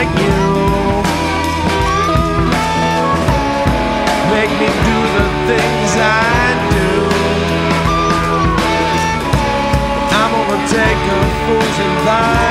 like you. Make me do the things I do. I'm gonna take a fool's advice.